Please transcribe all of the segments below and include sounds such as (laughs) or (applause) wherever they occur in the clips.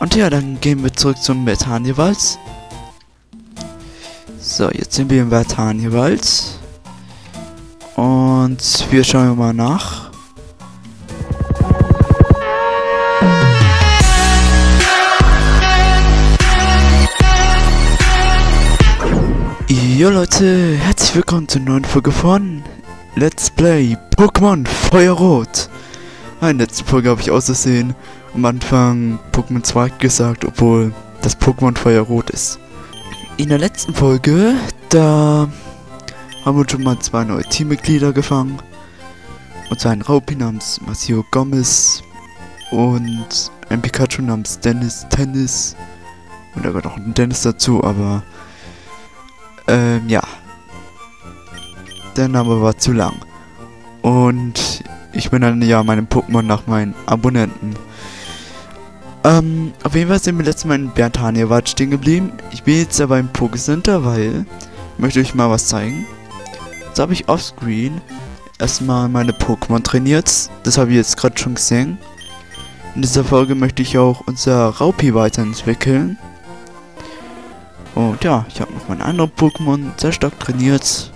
Und ja, dann gehen wir zurück zum Betaniewald. So, jetzt sind wir im Betaniewald. Und wir schauen mal nach. Jo Leute, herzlich willkommen zur neuen Folge von Let's Play Pokémon Feuerrot. In der letzten Folge habe ich auszusehen am Anfang Pokémon 2 gesagt, obwohl das Pokémon Feuerrot ist. In der letzten Folge, da haben wir schon mal zwei neue Teammitglieder gefangen. Und zwar ein Raupi namens Masio Gomez und ein Pikachu namens Dennis Tennis. Und da gehört auch ein Dennis dazu, aber ähm, ja. Der Name war zu lang. Und ich benenne ja meine Pokémon nach meinen Abonnenten. Ähm, auf jeden Fall sind wir letztes Mal in Bertania-Wald stehen geblieben. Ich bin jetzt aber im Pokécenter, weil ich möchte euch mal was zeigen. Jetzt habe ich offscreen erstmal meine Pokémon trainiert. Das habe ich jetzt gerade schon gesehen. In dieser Folge möchte ich auch unser Raupi weiterentwickeln. Und ja, ich habe noch meine anderen Pokémon sehr stark trainiert.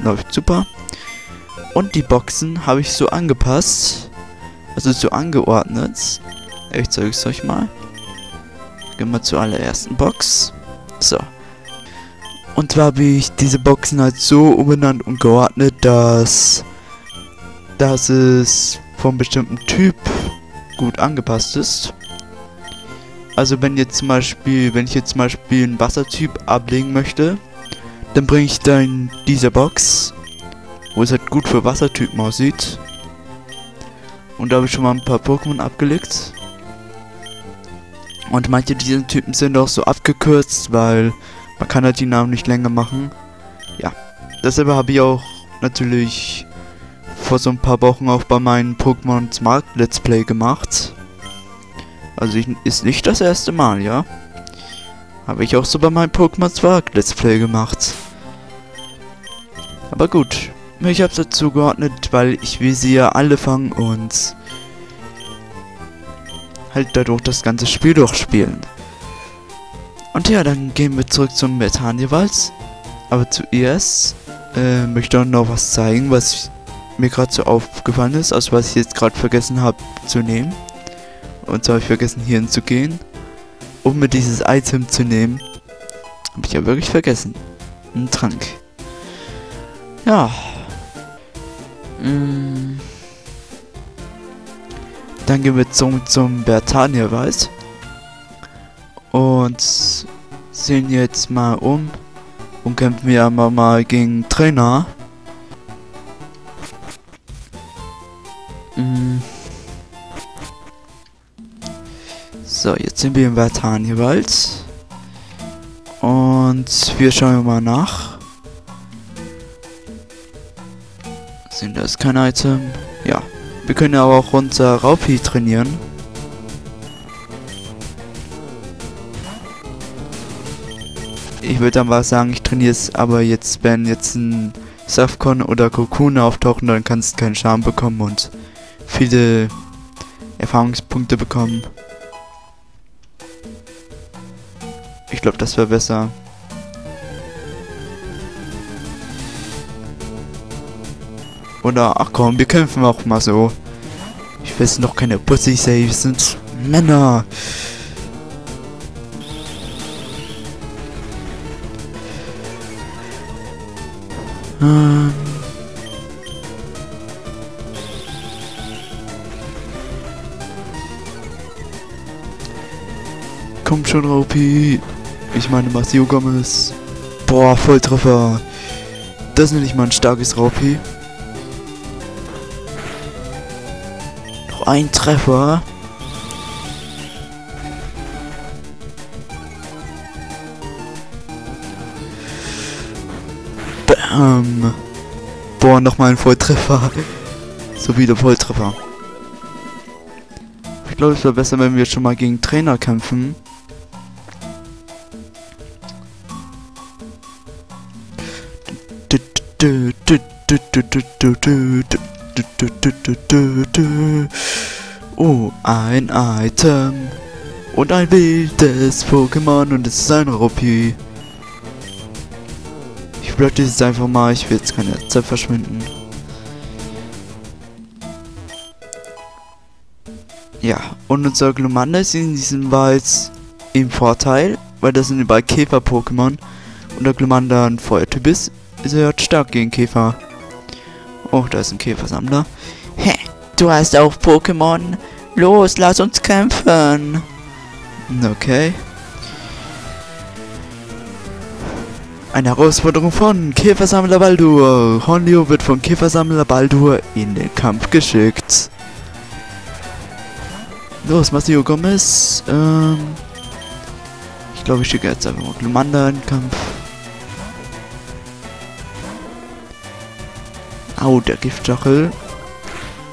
Läuft super. Und die Boxen habe ich so angepasst. Also so angeordnet. Ich zeige es euch mal. Gehen wir zur allerersten Box. So. Und zwar habe ich diese Boxen halt so umbenannt und geordnet, dass, dass es vom bestimmten Typ gut angepasst ist. Also wenn jetzt zum Beispiel, wenn ich jetzt zum Beispiel einen Wassertyp ablegen möchte, dann bringe ich dann diese Box, wo es halt gut für Wassertypen aussieht. Und da habe ich schon mal ein paar Pokémon abgelegt. Und manche dieser Typen sind auch so abgekürzt, weil man kann halt die Namen nicht länger machen. Ja, deshalb habe ich auch natürlich vor so ein paar Wochen auch bei meinen Pokémon Smart Let's Play gemacht. Also ich, ist nicht das erste Mal, ja. Habe ich auch so bei meinem Pokémon Spark Let's Play gemacht. Aber gut. Ich habe es dazu geordnet, weil ich will sie ja alle fangen und halt dadurch das ganze Spiel durchspielen. Und ja, dann gehen wir zurück zum Metaniewald. Aber zuerst äh, möchte ich noch was zeigen, was mir gerade so aufgefallen ist, also was ich jetzt gerade vergessen habe zu nehmen. Und zwar habe ich vergessen hier hinzugehen, um mir dieses Item zu nehmen. Habe ich ja wirklich vergessen. Ein Trank. Ja. Mm. Dann gehen wir zum, zum Bertania-Wald. Und sehen jetzt mal um. Und kämpfen wir mal, mal gegen Trainer. Mm. So, jetzt sind wir im Vataniewald. Und wir schauen mal nach. Sind das kein Item? Ja. Wir können aber auch unser Raupi trainieren. Ich würde dann mal sagen, ich trainiere es, aber jetzt, wenn jetzt ein Safcon oder Kokuna auftauchen, dann kannst du keinen Charme bekommen und viele Erfahrungspunkte bekommen. Ich glaube, das wäre besser. Oder, ach komm, wir kämpfen auch mal so. Ich will noch keine Pussy Saves sind Männer. Ähm. Komm schon, Raupi. Ich meine Massio Gomez. Boah, Volltreffer. Das nenne ich mal ein starkes Raupi. Ein Treffer. Bam. Boah, nochmal ein Volltreffer. (laughs) So wie der Volltreffer. Ich glaube, es wäre besser, wenn wir schon mal gegen Trainer kämpfen. Oh, ein Item. Und ein wildes Pokémon und es ist ein Ruppi. Ich blöde jetzt einfach mal, ich will jetzt keine Zeit verschwinden. Ja, und unser Glumanda ist in diesem Wald im Vorteil, weil das sind überall Käfer-Pokémon. Und der Glumanda ein Feuertyp ist, ist er halt stark gegen Käfer. Oh, da ist ein Käfersammler. Hä, du hast auch Pokémon? Los, lass uns kämpfen. Okay. Eine Herausforderung von Käfersammler Baldur. Honlio wird von Käfersammler Baldur in den Kampf geschickt. Los, Massio Gomez. Ähm, ich glaube, ich schicke jetzt einfach mal Glumanda in den Kampf. Au, der Giftstachel.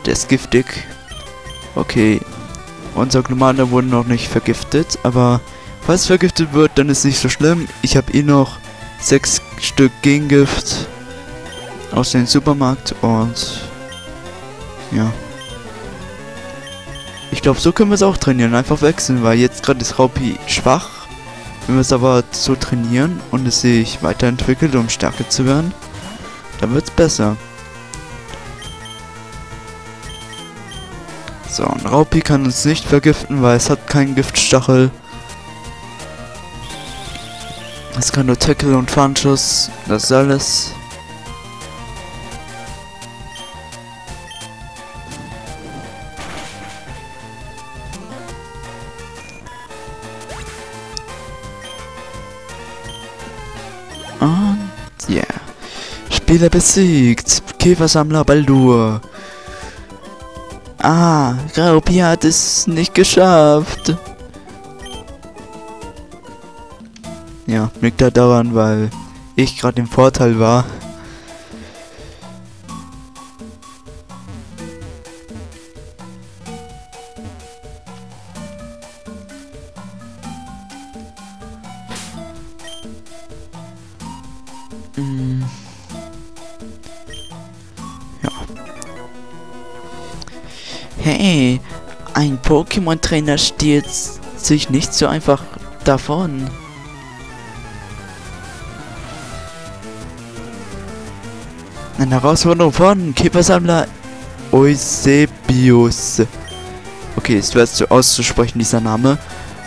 Der ist giftig. Okay. Unser Glumanda wurde noch nicht vergiftet, aber falls vergiftet wird, dann ist nicht so schlimm. Ich habe eh noch sechs Stück Gegengift aus dem Supermarkt und ja. Ich glaube, so können wir es auch trainieren. Einfach wechseln, weil jetzt gerade ist Raupi schwach. Wenn wir es aber so trainieren und es sich weiterentwickelt, um stärker zu werden, dann wird es besser. So, ein Raupi kann uns nicht vergiften, weil es hat keinen Giftstachel. Es kann nur Tackle und Fahrenschuss. Das ist alles. Und. Yeah. Spieler besiegt. Käfersammler Baldur. Ah, Raupi hat es nicht geschafft. Ja, liegt da daran, weil ich gerade im Vorteil war. Mm. Hey, ein Pokémon-Trainer stiehlt sich nicht so einfach davon. Eine Herausforderung von Käfersammler Eusebius. Okay, ist schwer zu auszusprechen, dieser Name.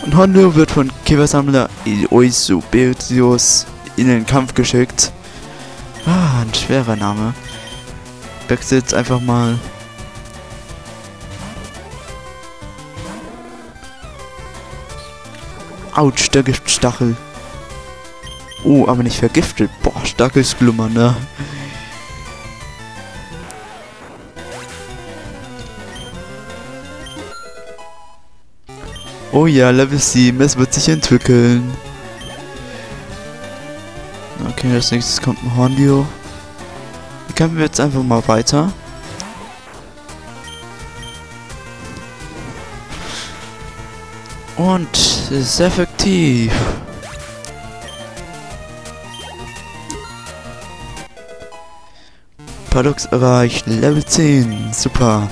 Und Hondo wird von Käfersammler Eusebius in den Kampf geschickt. Ah, ein schwerer Name. Wechselt einfach mal. Autsch, der Giftstachel. Oh, aber nicht vergiftet. Boah, starkes Glummer, ne? Oh ja, Level 7, es wird sich entwickeln. Okay, als nächstes kommt ein Horndio. Hier kämpfen wir jetzt einfach mal weiter. Und es ist effektiv. Paradox erreicht Level 10. Super.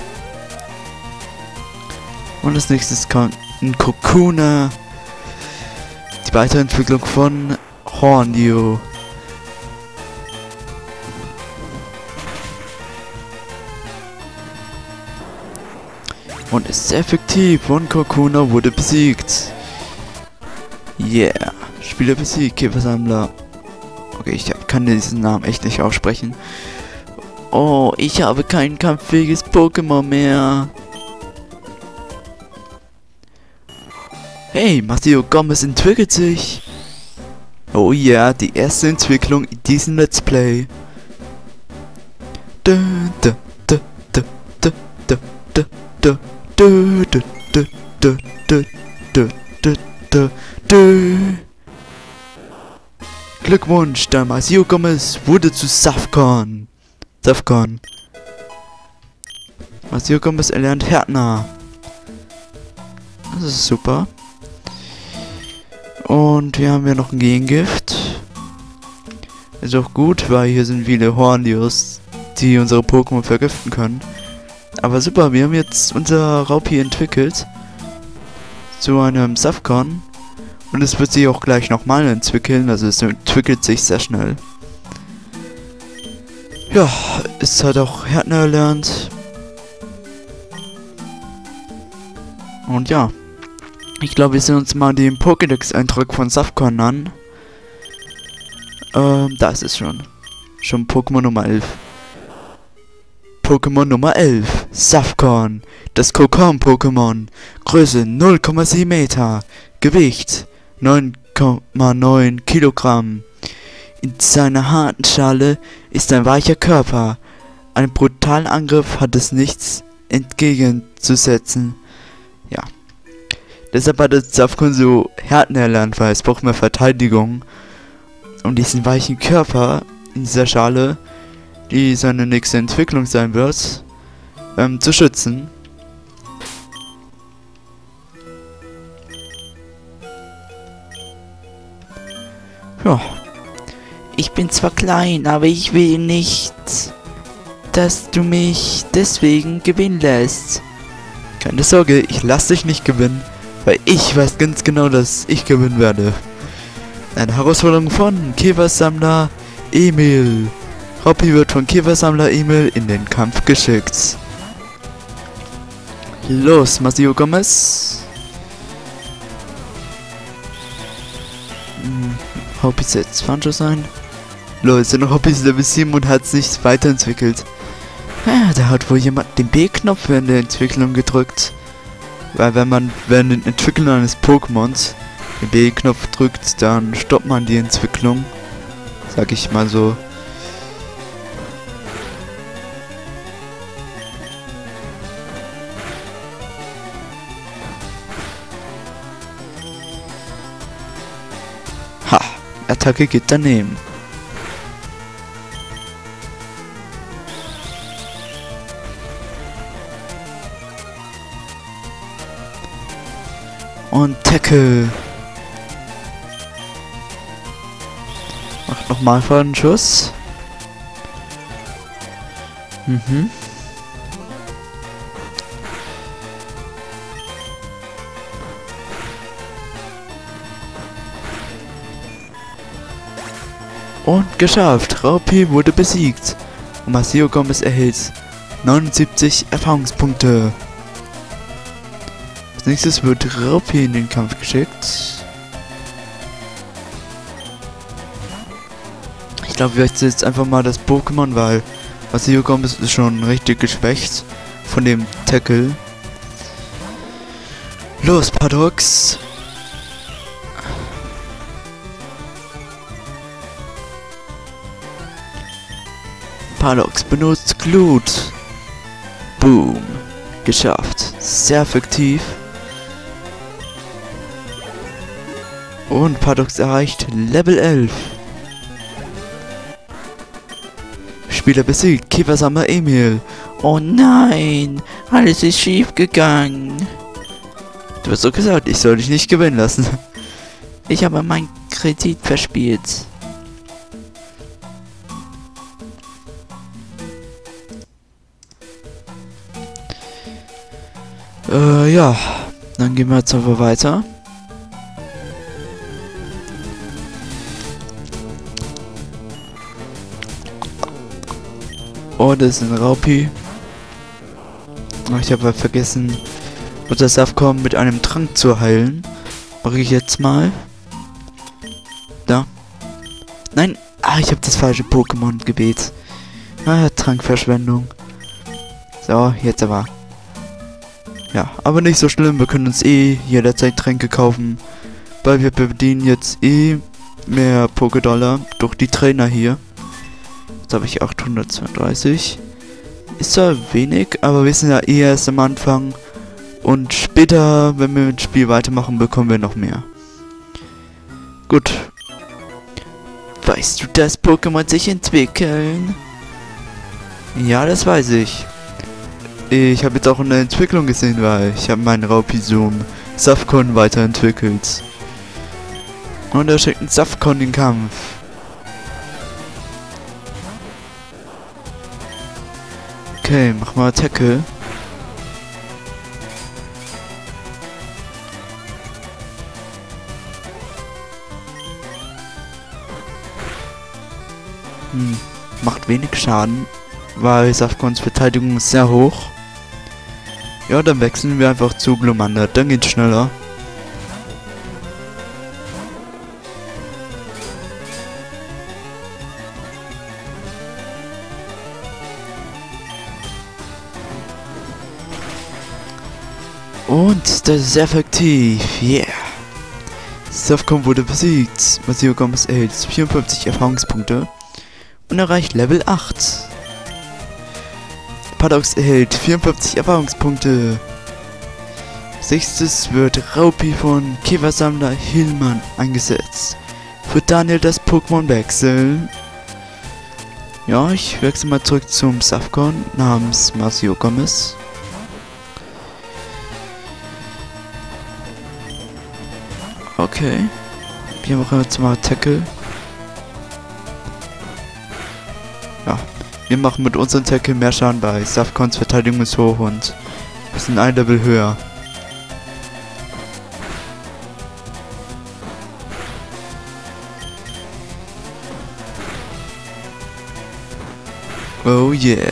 Und als nächstes kommt ein Kokuna. Die Weiterentwicklung von Hornio. Und ist effektiv und Kokuna wurde besiegt. Yeah. Spieler besiegt, Käfersammler. Okay, ich kann diesen Namen echt nicht aussprechen. Oh, ich habe kein kampffähiges Pokémon mehr. Hey, Matteo Gomez entwickelt sich. Oh ja, die erste Entwicklung in diesem Let's Play. Glückwunsch, der Masio Gomez wurde zu Safcon. Safcon. Masio Gomez erlernt Härtner. Das ist super. Und wir haben ja noch ein Gegengift. Ist auch gut, weil hier sind viele Hornios, die unsere Pokémon vergiften können. Aber super, wir haben jetzt unser Raupi entwickelt. Zu einem Safcon. Und es wird sich auch gleich nochmal entwickeln, also es entwickelt sich sehr schnell. Ja, es hat auch Härtner erlernt. Und ja. Ich glaube, wir sehen uns mal den Pokédex-Eintrag von Safcon an. Ähm, da ist es schon. Schon Pokémon Nummer 11. Pokémon Nummer 11. Safcon. Das Kokon-Pokémon. Größe 0,7 Meter. Gewicht 9,9 Kilogramm. In seiner harten Schale ist ein weicher Körper. Einem brutalen Angriff hat es nichts entgegenzusetzen. Ja. Deshalb hat das Safcon so Härten erlernt, weil es braucht mehr Verteidigung. Um diesen weichen Körper in dieser Schale, die seine nächste Entwicklung sein wird, ähm, zu schützen. Ja. Ich bin zwar klein, aber ich will nicht, dass du mich deswegen gewinnen lässt. Keine Sorge, ich lasse dich nicht gewinnen, weil ich weiß ganz genau, dass ich gewinnen werde. Eine Herausforderung von Käfersammler Emil. Robby wird von Käfersammler Emil in den Kampf geschickt. Los, Masio Gomez. Hobbys jetzt Fanjo sein. Leute, sind Hobbys Level 7 und hat sich weiterentwickelt. Ja, da hat wohl jemand den B-Knopf während der Entwicklung gedrückt. Weil wenn man während der Entwicklung eines Pokémons den B-Knopf drückt, dann stoppt man die Entwicklung. Sag ich mal so. Attacke geht daneben. Und Tackle. Macht nochmal einen Schuss. Mhm. Und geschafft. Raupi wurde besiegt. Und Masio Gomez erhält 79 Erfahrungspunkte. Als nächstes wird Raupi in den Kampf geschickt. Ich glaube, wir jetzt einfach mal das Pokémon, weil Masio Gomez ist schon richtig geschwächt von dem Tackle. Los, Paradox. Paradox benutzt Glut. Boom. Geschafft. Sehr effektiv. Und Paradox erreicht Level 11. Spieler besiegt. Kiefersammler Emil. Oh nein. Alles ist schief gegangen. Du hast doch gesagt, ich soll dich nicht gewinnen lassen. (laughs) Ich habe meinen Kredit verspielt. Äh, ja. Dann gehen wir jetzt einfach weiter. Oh, das ist ein Raupi. Ich habe vergessen, unser Safcom mit einem Trank zu heilen. Mache ich jetzt mal. Da. Nein. Ah, ich habe das falsche Pokémon gebet. Ah, Trankverschwendung. So, jetzt aber. Ja, aber nicht so schlimm. Wir können uns eh jederzeit Tränke kaufen. Weil wir verdienen jetzt eh mehr Pokédollar durch die Trainer hier. Jetzt habe ich 832. Ist zwar wenig, aber wir sind ja eh erst am Anfang. Und später, wenn wir mit dem Spiel weitermachen, bekommen wir noch mehr. Gut. Weißt du, dass Pokémon sich entwickeln? Ja, das weiß ich. Ich habe jetzt auch eine Entwicklung gesehen, weil ich habe meinen Raupisum Safcon weiterentwickelt. Und er schickt einen Safcon in den Kampf. Okay, mach mal Attacke. Hm, macht wenig Schaden, weil Safcons Verteidigung ist sehr hoch. Ja, dann wechseln wir einfach zu Glumanda, dann geht's schneller. Und das ist effektiv, yeah. Safcon wurde besiegt. Masio Gomez erhält 54 Erfahrungspunkte und erreicht Level 8. Paradox erhält 54 Erfahrungspunkte. Sechstes wird Raupi von Käfersammler Hillmann eingesetzt. Für Daniel das Pokémon wechseln. Ja, ich wechsle mal zurück zum Safcon namens Masio Gomez. Okay. Wir machen jetzt mal Tackle. Wir machen mit unserem Tackle mehr Schaden bei Safcons Verteidigung ist hoch und wir sind ein Level höher. Oh yeah.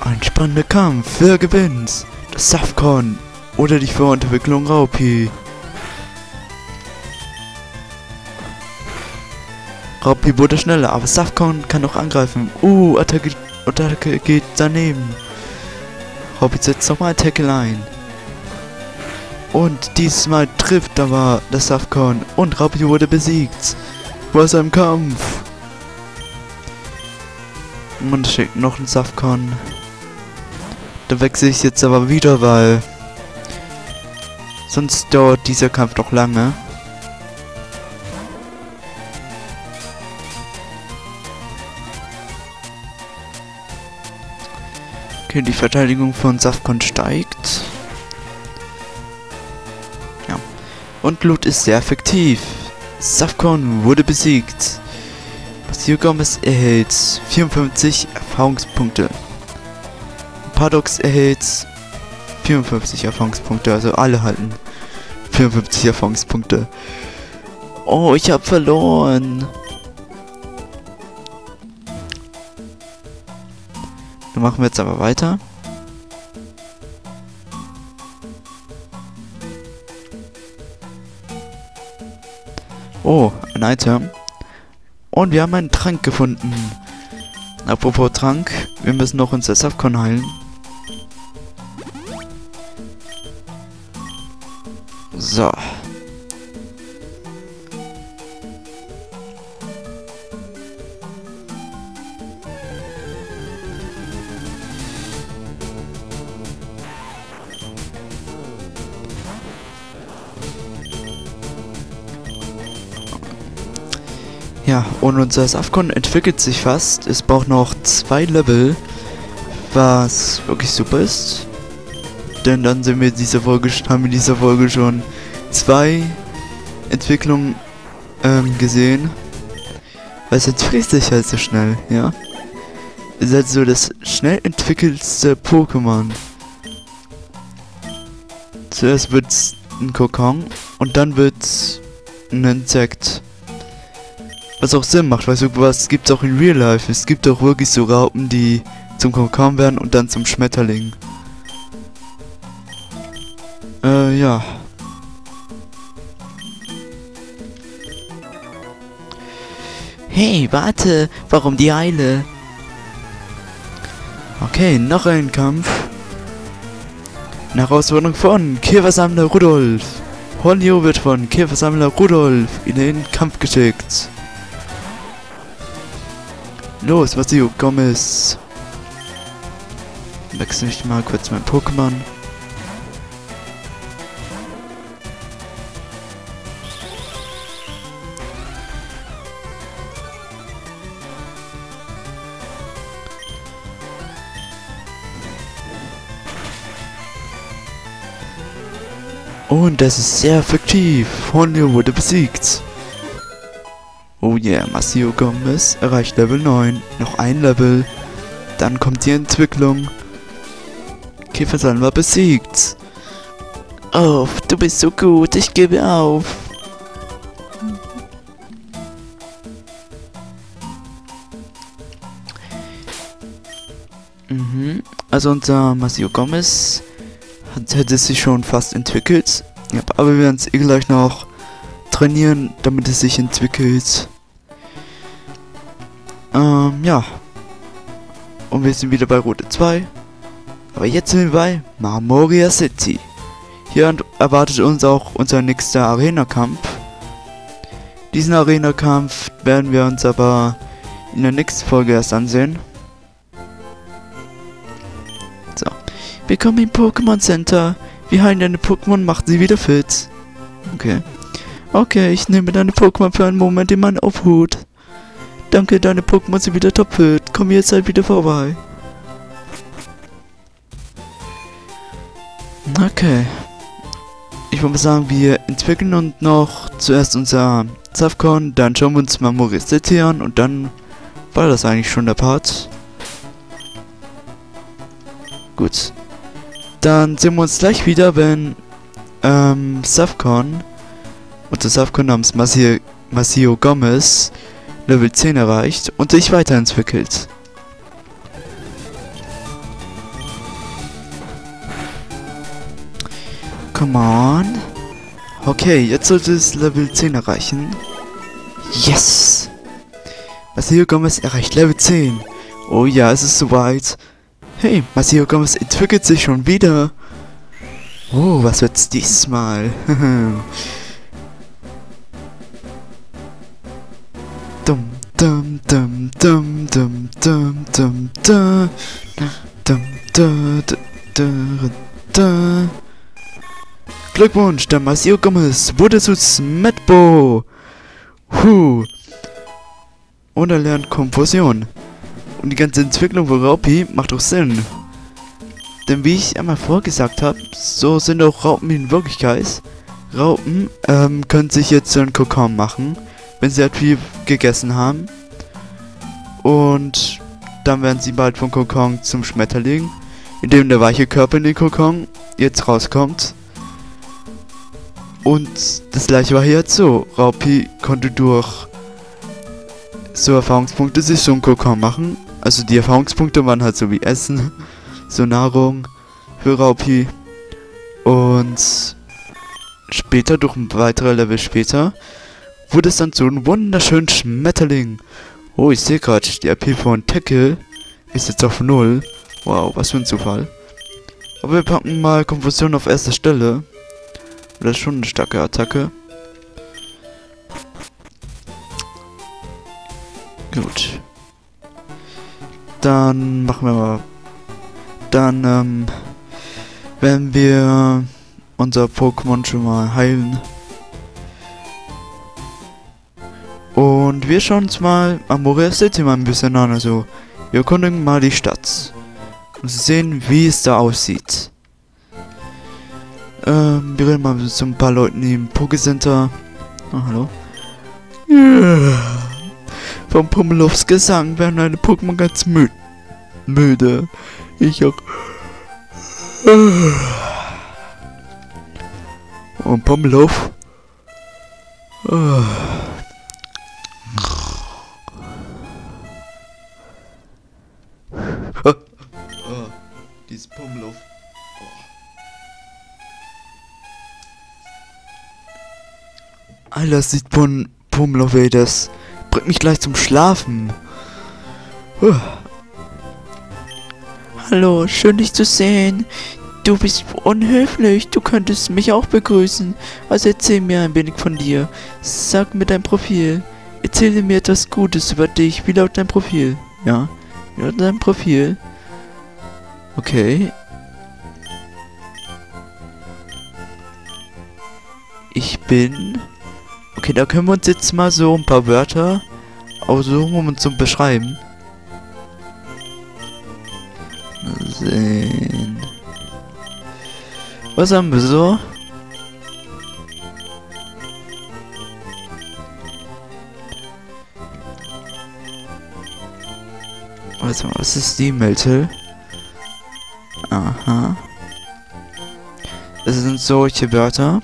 Ein spannender Kampf. Wer gewinnt? Das Safcon oder die Vorentwicklung Raupi. Raupi wurde schneller, aber Safcon kann auch angreifen. Uh, Attacke, Attacke geht daneben. Raupi setzt nochmal Tackle ein. Und diesmal trifft aber das Safcon und Raupi wurde besiegt. Was ein Kampf. Und schickt noch ein Safcon. Da wechsle ich jetzt aber wieder, weil Sonst dauert dieser Kampf doch lange. Okay, die Verteidigung von Safcon steigt. Ja. Und Loot ist sehr effektiv. Safcon wurde besiegt. Basio Gomez erhält 54 Erfahrungspunkte. Paradox erhält 54 Erfahrungspunkte, also alle halten 54 Erfahrungspunkte. Oh, ich habe verloren. Dann machen wir jetzt aber weiter. Oh, ein Item. Und wir haben einen Trank gefunden. Apropos Trank, wir müssen noch unser Safcon heilen. So. Und unser Safcon entwickelt sich fast. Es braucht noch zwei Level, was wirklich super ist. Denn dann sind wir diese Folge, haben wir diese Folge schon zwei Entwicklungen ähm, gesehen. Weil es entwickelt sich halt so schnell, ja. Es ist halt so das schnell entwickelste Pokémon. Zuerst wird's ein Kokon und dann wird's ein Insekt. Was auch Sinn macht, weil so was gibt's auch in Real Life. Es gibt auch wirklich so Raupen, die zum Kokon werden und dann zum Schmetterling. Äh, ja. Hey, warte, warum die Eile? Okay, noch ein Kampf. Eine Herausforderung von Käfersammler Rudolf. Honio wird von Käfersammler Rudolf in den Kampf geschickt. Los, was du Gomez. Wechsel ich mal kurz mein Pokémon. Und das ist sehr effektiv. Honio wurde besiegt. Oh yeah, Masio Gomez erreicht Level 9. Noch ein Level. Dann kommt die Entwicklung. Käfersalm war besiegt. Oh, du bist so gut, ich gebe auf. Mhm. Also unser Masio Gomez hätte sich schon fast entwickelt. Ja, aber wir werden es eh gleich noch trainieren, damit es sich entwickelt. Ähm, ja. Und wir sind wieder bei Rote 2. Aber jetzt sind wir bei Marmoria City. Hier erwartet uns auch unser nächster Arena-Kampf. Diesen Arena-Kampf werden wir uns aber in der nächsten Folge erst ansehen. So. Willkommen im Pokémon Center. Wir heilen deine Pokémon, macht sie wieder fit. Okay. Okay, ich nehme deine Pokémon für einen Moment in meinen Obhut. Danke, deine Pokémon sind wieder topfit. Komm jetzt halt wieder vorbei. Okay. Ich würde sagen, wir entwickeln uns noch zuerst unser Safcon, dann schauen wir uns mal Maurice City an und dann war das eigentlich schon der Part. Gut. Dann sehen wir uns gleich wieder, wenn ähm, Safcon das Safcon namens Masio Gomez Level 10 erreicht und sich weiterentwickelt. Come on. Okay, jetzt sollte es Level 10 erreichen. Yes! Masio Gomez erreicht Level 10. Oh ja, es ist soweit. Hey, Masio Gomez entwickelt sich schon wieder. Oh, was wird's diesmal? (laughs) Dum, dum, dum, dum, dum, dum, dum, da. Dum, da, da, da, da. Glückwunsch, der Masio Gomez wurde zu Smetbo. Huh. Und er lernt Konfusion. Und die ganze Entwicklung von Raupi macht doch Sinn. Denn wie ich einmal vorgesagt habe, so sind auch Raupen in Wirklichkeit. Raupen ähm, können sich jetzt zu einem Kokon machen wenn sie halt viel gegessen haben. Und dann werden sie bald vom Kokon zum Schmetterling, indem der weiche Körper in den Kokon jetzt rauskommt. Und das gleiche war hier jetzt so. Raupi konnte durch so Erfahrungspunkte sich so ein Kokon machen. Also die Erfahrungspunkte waren halt so wie Essen, (laughs) so Nahrung für Raupi. Und später, durch ein weiterer Level später, wurde es dann so ein wunderschönen Schmetterling. Oh, ich sehe gerade, die AP von Tackle ist jetzt auf 0. Wow, was für ein Zufall. Aber wir packen mal Konfusion auf erster Stelle. Das ist schon eine starke Attacke. Gut. Dann machen wir mal. Dann, ähm, werden wir unser Pokémon schon mal heilen. Und wir schauen uns mal Amoria City mal ein bisschen an. Also, wir erkundigen mal die Stadt. Und sehen, wie es da aussieht. Ähm, wir reden mal mit so ein paar Leuten im Pokécenter. Oh, hallo. Yeah. Vom Pummelows Gesang werden deine Pokémon ganz mü müde. Ich auch. Und Pummelow. Oh. Oh. Oh. Dieses Pummelow. Alter, sieht von Pummelow, ey, das bringt mich gleich zum Schlafen. Hallo, schön dich zu sehen. Du bist unhöflich, du könntest mich auch begrüßen. Also erzähl mir ein wenig von dir. Sag mir dein Profil. Erzähle mir etwas Gutes über dich. Wie laut dein Profil? Ja, laut dein Profil? Okay. Ich bin... Okay, da können wir uns jetzt mal so ein paar Wörter aussuchen, um uns zu beschreiben. Mal sehen. Was haben wir so? Warte mal, was ist die Meltel? Aha. Das sind solche Wörter.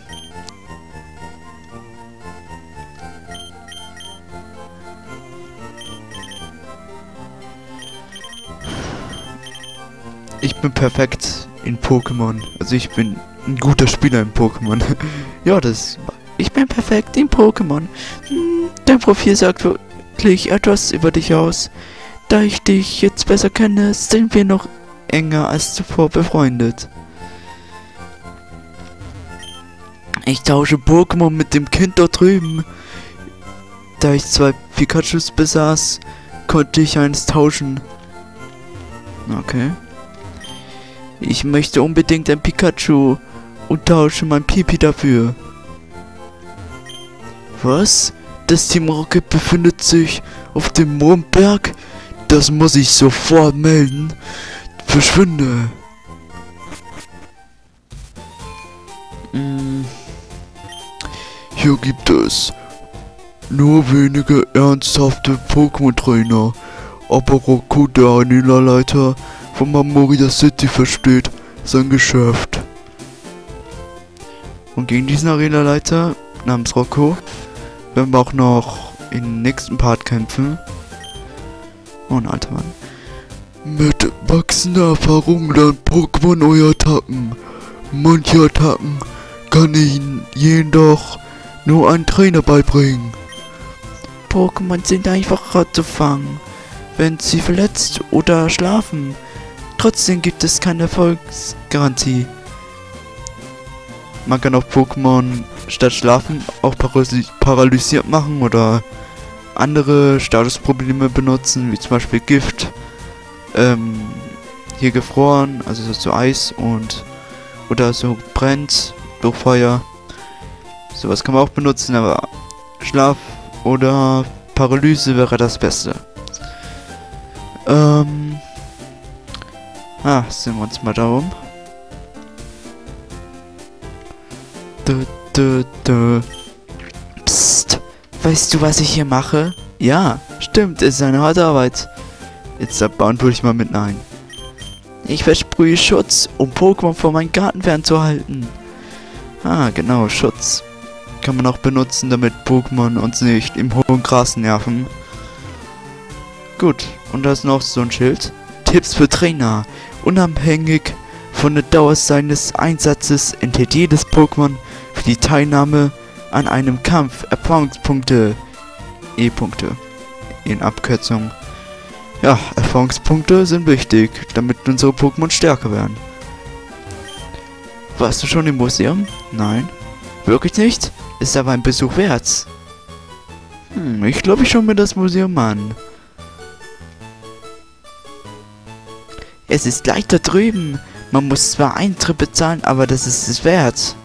perfekt in Pokémon. Also ich bin ein guter Spieler in Pokémon. (laughs) ja, das... Ich bin perfekt in Pokémon. Hm, dein Profil sagt wirklich etwas über dich aus. Da ich dich jetzt besser kenne, sind wir noch enger als zuvor befreundet. Ich tausche Pokémon mit dem Kind dort drüben. Da ich zwei Pikachus besaß, konnte ich eins tauschen. Okay. Ich möchte unbedingt ein Pikachu und tausche mein Pipi dafür. Was? Das Team Rocket befindet sich auf dem Mondberg? Das muss ich sofort melden. Verschwinde. Hm. Hier gibt es nur wenige ernsthafte Pokémon-Trainer. Aber Roku, der Anila-Leiter von Mamoria City, versteht sein Geschäft. Und gegen diesen Arena-Leiter namens Rocco werden wir auch noch im nächsten Part kämpfen. Oh, ein alter Mann. Mit wachsender Erfahrung lernt Pokémon neue Attacken. Manche Attacken kann Ihnen jedoch nur ein Trainer beibringen. Pokémon sind einfacher zu fangen, wenn sie verletzt oder schlafen. Trotzdem gibt es keine Erfolgsgarantie. Man kann auch Pokémon statt schlafen auch paralysiert machen oder andere Statusprobleme benutzen, wie zum Beispiel Gift. Ähm, hier gefroren, also so Eis und oder so brennt durch Feuer. Sowas kann man auch benutzen, aber Schlaf oder Paralyse wäre das Beste. Ähm. Ah, sehen wir uns mal darum. Du, du, du. Weißt du, was ich hier mache? Ja, stimmt, es ist eine harte Arbeit. Jetzt beantworte ich mal mit Nein. Ich versprühe Schutz, um Pokémon vor meinem Garten fernzuhalten. Ah, genau, Schutz kann man auch benutzen, damit Pokémon uns nicht im hohen Gras nerven. Gut, und da ist noch so ein Schild. Tipps für Trainer. Unabhängig von der Dauer seines Einsatzes enthält jedes Pokémon für die Teilnahme an einem Kampf Erfahrungspunkte. E-Punkte. In Abkürzung. Ja, Erfahrungspunkte sind wichtig, damit unsere Pokémon stärker werden. Warst du schon im Museum? Nein. Wirklich nicht? Ist aber ein Besuch wert. Hm, ich glaube, ich schaue mir das Museum an. Es ist gleich da drüben. Man muss zwar Eintritt bezahlen, aber das ist es wert.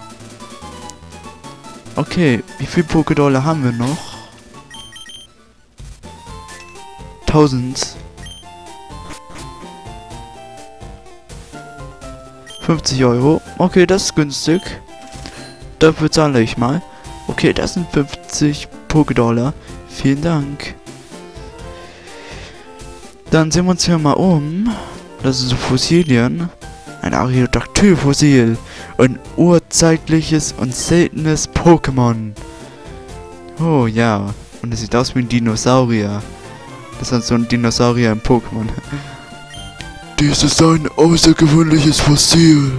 Okay, wie viel Pokédollar haben wir noch? 1000. 50 Euro. Okay, das ist günstig. Dafür zahle ich mal. Okay, das sind 50 Pokédollar. Vielen Dank. Dann sehen wir uns hier mal um. Das sind so Fossilien. Ein Ariodactyl-Fossil. Ein urzeitliches und seltenes Pokémon. Oh ja. Und es sieht aus wie ein Dinosaurier. Das ist so ein Dinosaurier im Pokémon. (laughs) Dies ist ein außergewöhnliches Fossil.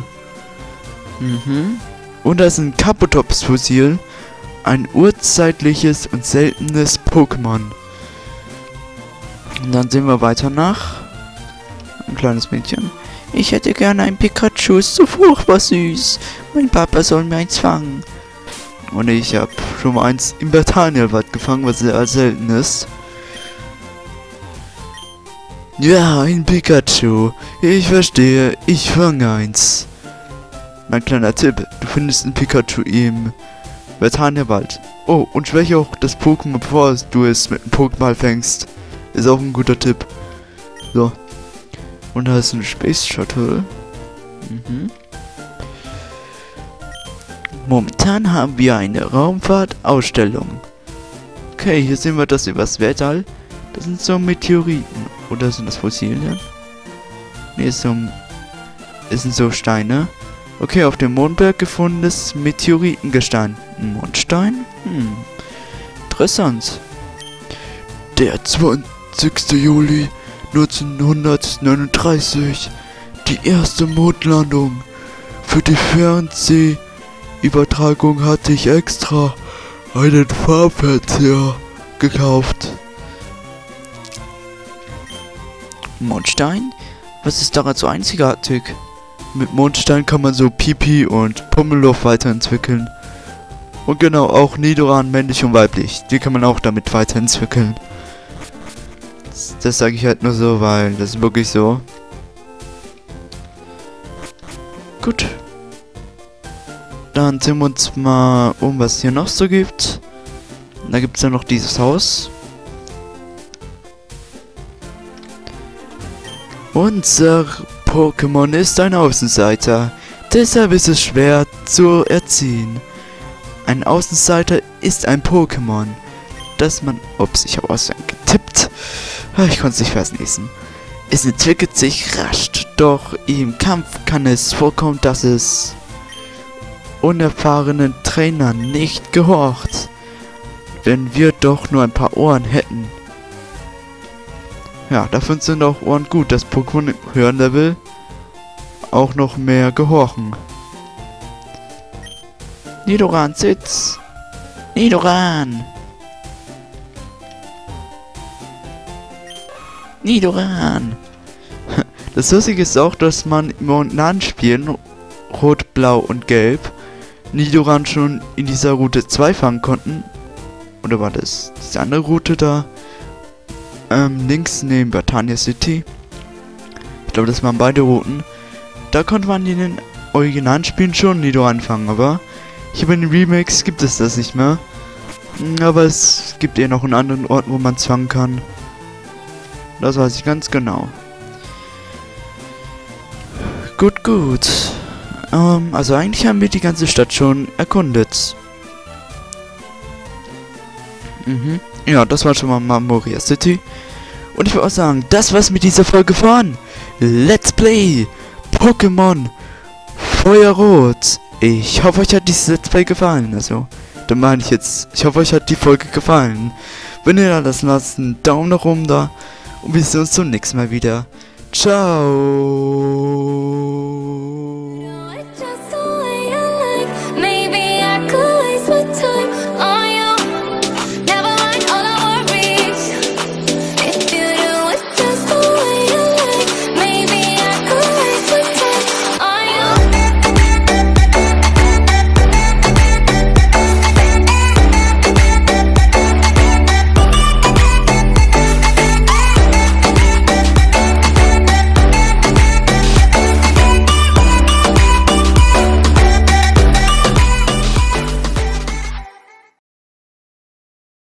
Mhm. Und das ist ein Kapotops-Fossil. Ein urzeitliches und seltenes Pokémon. Und dann sehen wir weiter nach. Ein kleines Mädchen. Ich hätte gerne ein Pikachu, ist so furchtbar süß. Mein Papa soll mir eins fangen. Und ich habe schon mal eins im Bertanielwald gefangen, was sehr selten ist. Ja, ein Pikachu. Ich verstehe, ich fange eins. Mein kleiner Tipp, du findest ein Pikachu im Vertania-Wald. Oh, und schwäche auch das Pokémon, bevor du es mit einem Pokéball fängst. Ist auch ein guter Tipp. So. Und da ist ein Space Shuttle. Mhm. Momentan haben wir eine Raumfahrtausstellung. Okay, hier sehen wir das übers Weltall. Das sind so Meteoriten. Oder sind das Fossilien? Ne, so, es sind so Steine. Okay, auf dem Mondberg gefundenes Meteoritengestein. Mondstein? Hm. Interessant. Der 20. Juli 1939. die erste Mondlandung. Für die Fernsehübertragung hatte ich extra einen Farbfernseher gekauft. Mondstein? Was ist daran so einzigartig? Mit Mondstein kann man so Pipi und Pummeluff weiterentwickeln. Und genau, auch Nidoran, männlich und weiblich. Die kann man auch damit weiterentwickeln. Das, sage ich halt nur so, weil das ist wirklich so. Gut. Dann sehen wir uns mal um, was es hier noch so gibt. Da gibt es ja noch dieses Haus. Unser Pokémon ist ein Außenseiter. Deshalb ist es schwer zu erziehen. Ein Außenseiter ist ein Pokémon, das man... Ups, ich habe aus getippt. Ah, Ich konnte es nicht verlesen. Es entwickelt sich rasch, doch im Kampf kann es vorkommen, dass es unerfahrenen Trainern nicht gehorcht. Wenn wir doch nur ein paar Ohren hätten. Ja, dafür sind auch Ohren gut, dass Pokémon im höheren Level auch noch mehr gehorchen. Nidoran, sitz! Nidoran! Nidoran! Das Lustige ist auch, dass man im momentanen Spielen Rot, Blau und Gelb Nidoran schon in dieser Route 2 fangen konnten. Oder war das diese andere Route da? Ähm, links neben Batania City. Ich glaube, das waren beide Routen. Da konnte man in den originalen Spielen schon Nidoran fangen, aber hier bei den Remakes gibt es das nicht mehr. Hm, Aber es gibt eher noch einen anderen Ort, wo man es fangen kann. Das weiß ich ganz genau. Gut, gut. Ähm, also eigentlich haben wir die ganze Stadt schon erkundet. Mhm. Ja, das war schon mal Mamoria City. Und ich würde auch sagen, das war's mit dieser Folge von Let's Play Pokémon Feuerrot. Ich hoffe, euch hat dieses Let's Play gefallen. Also, da meine ich jetzt, ich hoffe, euch hat die Folge gefallen. Wenn ihr da lasst, lasst einen Daumen nach oben da. Und wir sehen uns zum nächsten Mal wieder. Ciao.